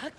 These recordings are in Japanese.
Huh?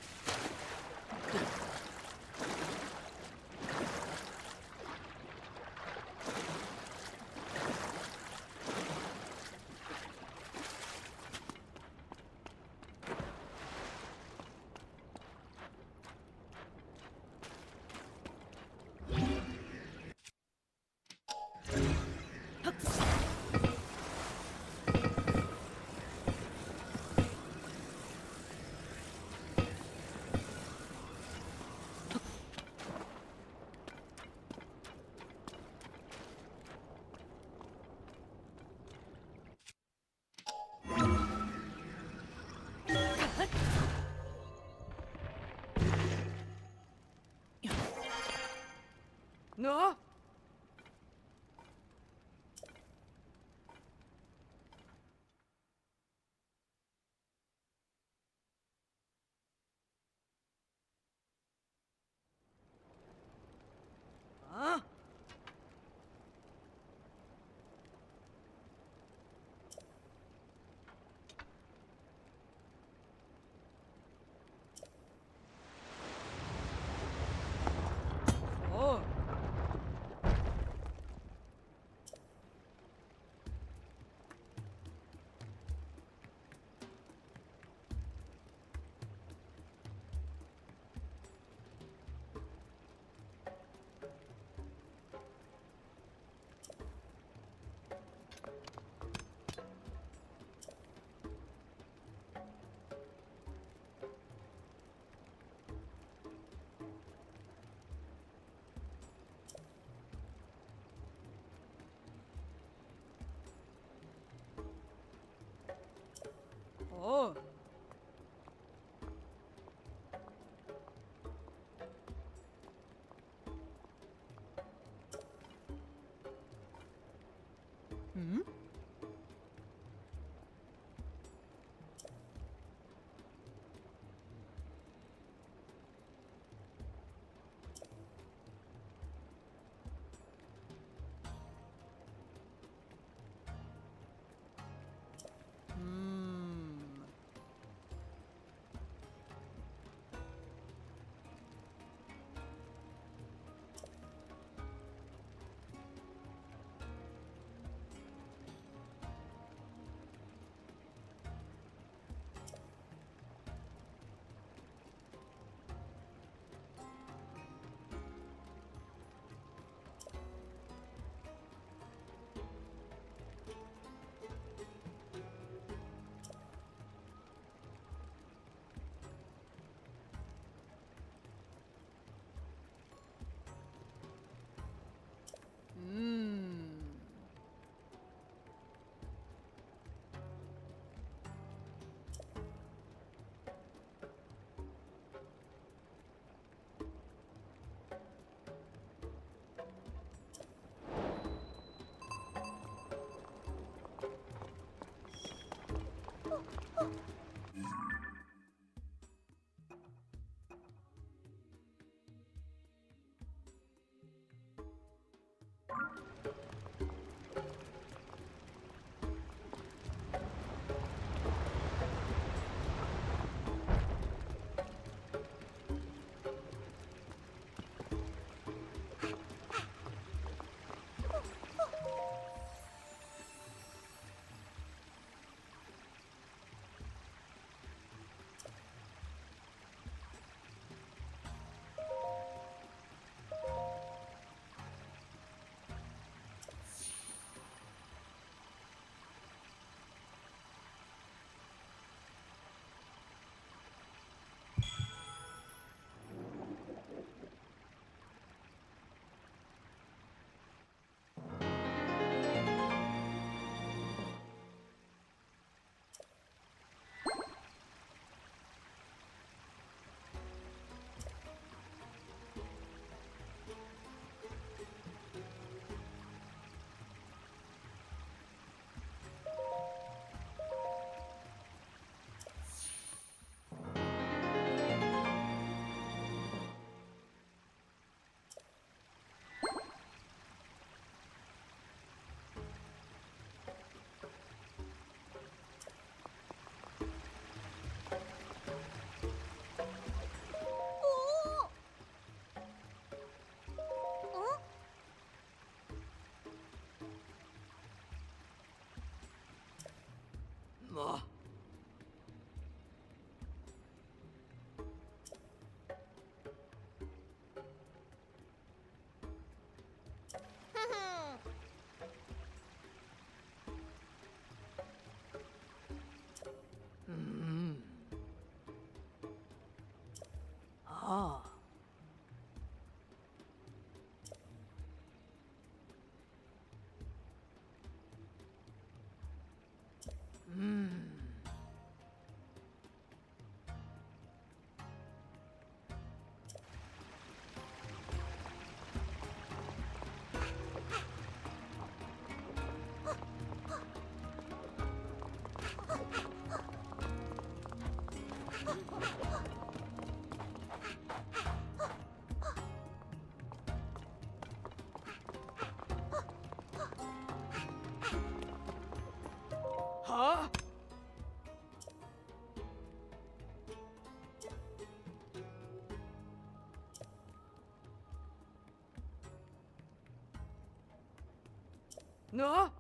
No, 哦。Oh. 嗯。No!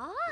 Ah,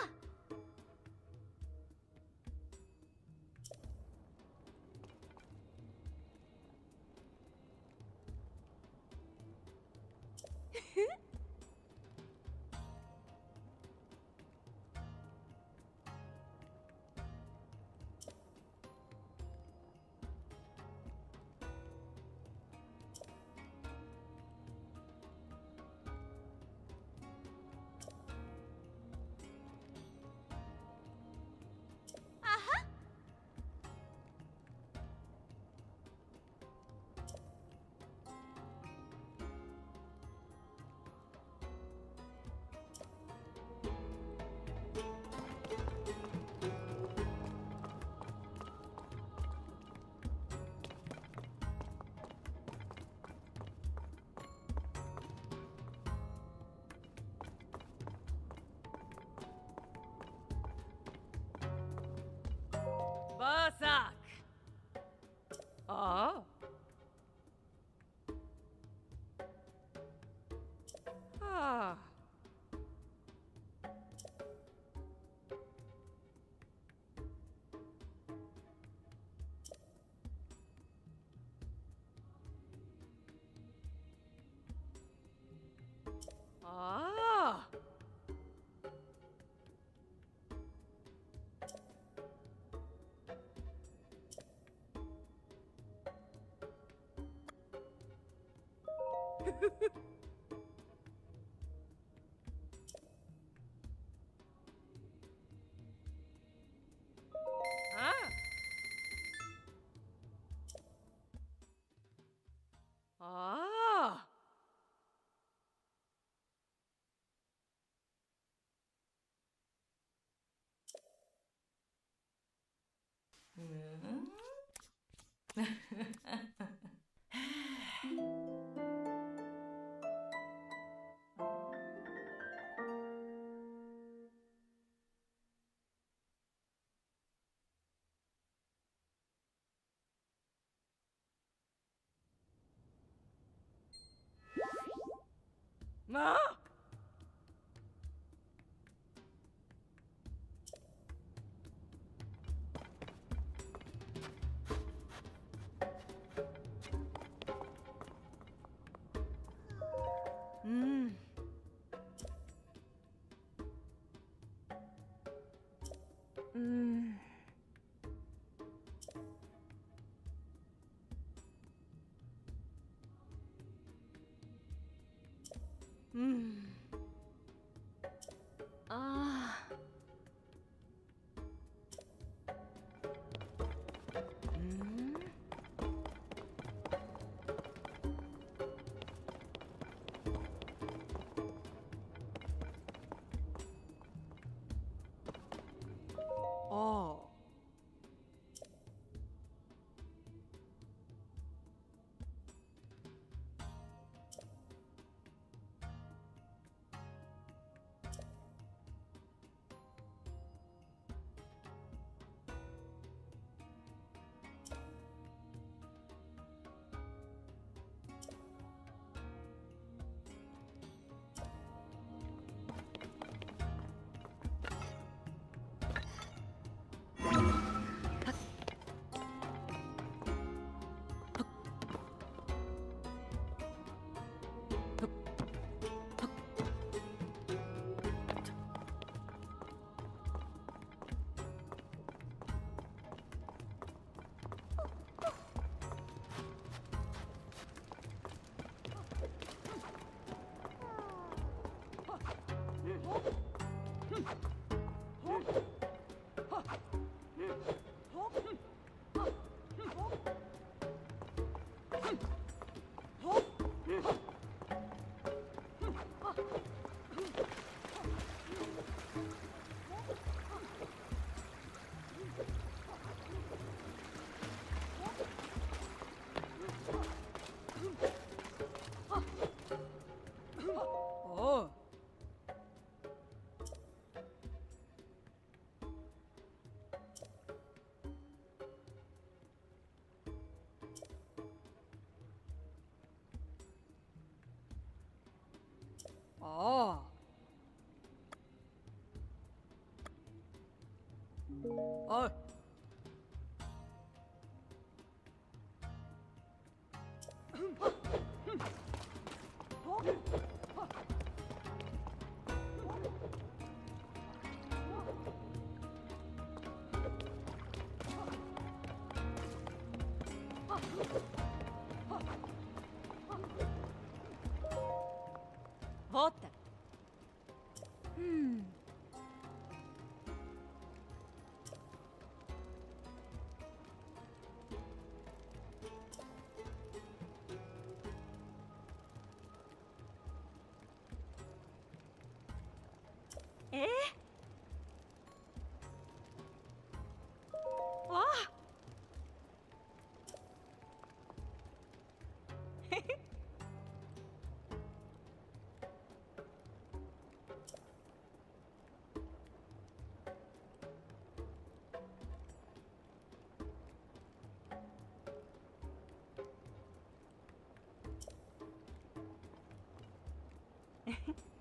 아! 아! 음. 음... 음... えー、わああ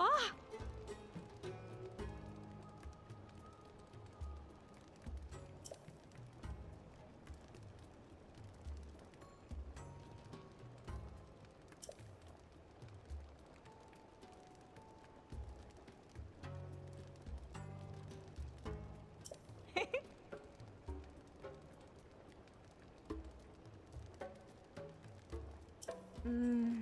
와! 음...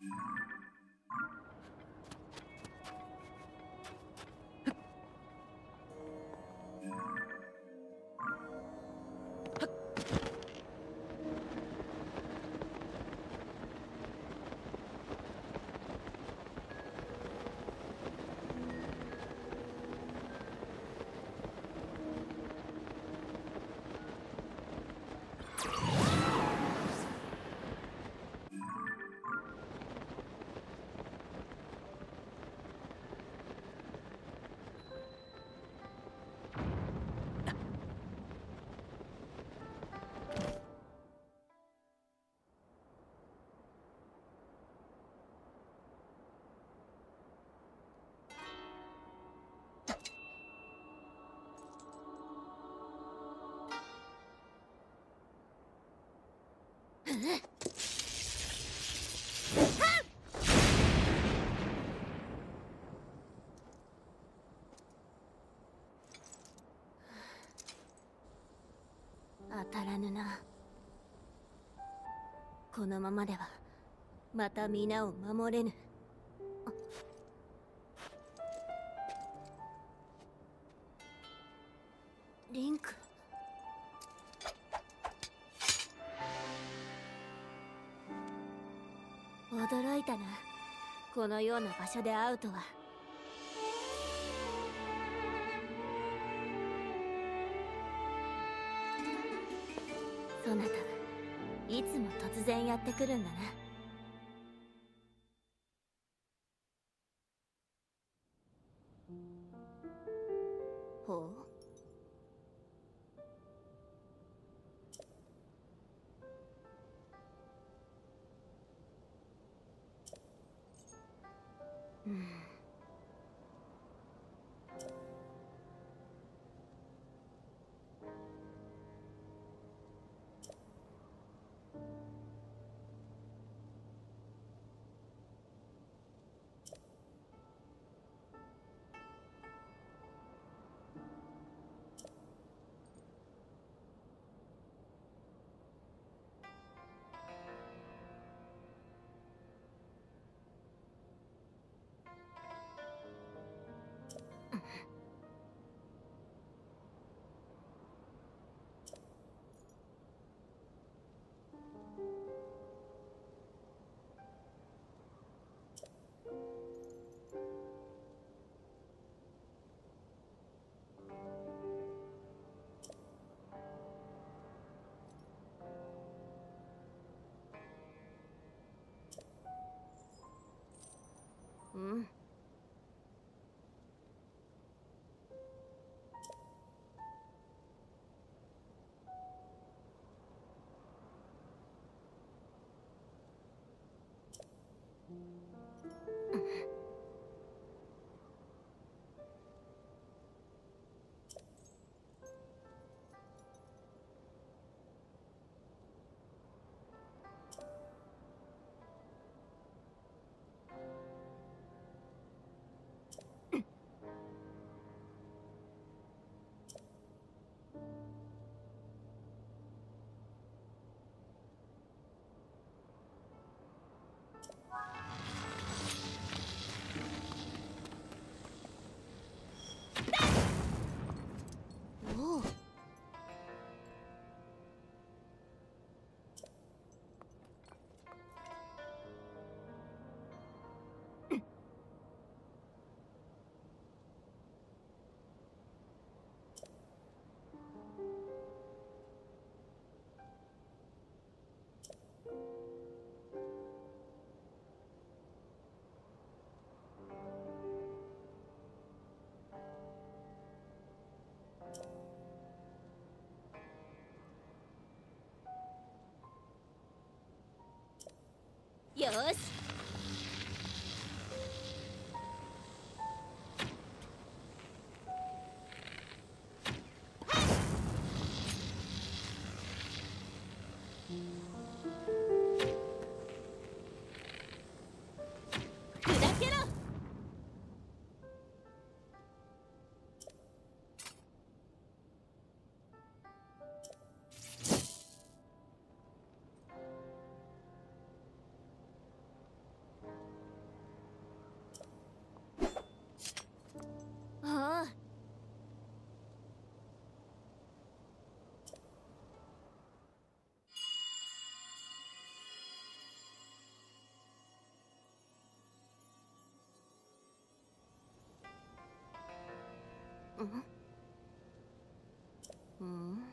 you 当たらぬなこのままではまた皆を守れぬこのような場所で会うとは。そなたいつも突然やってくるんだな。Hmm? しうん。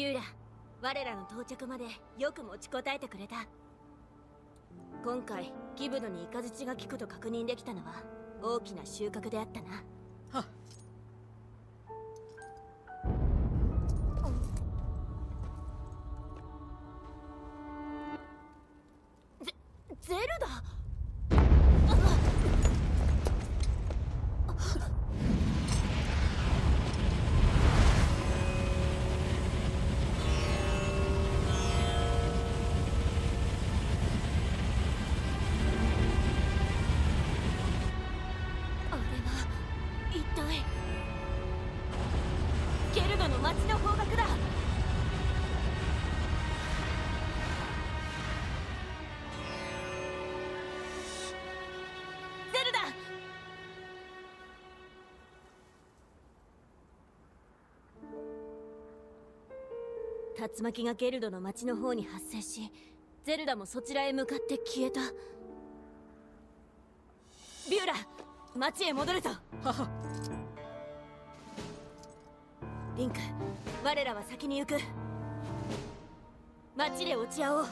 ビューラ我らの到着までよく持ちこたえてくれた。今回ギブドに雷が効くと確認できたのは大きな収穫であったな。竜巻がゲルドの町の方に発生しゼルダもそちらへ向かって消えた。ビューラ町へ戻るぞ。はは。リンク我らは先に行く。町で落ち合おう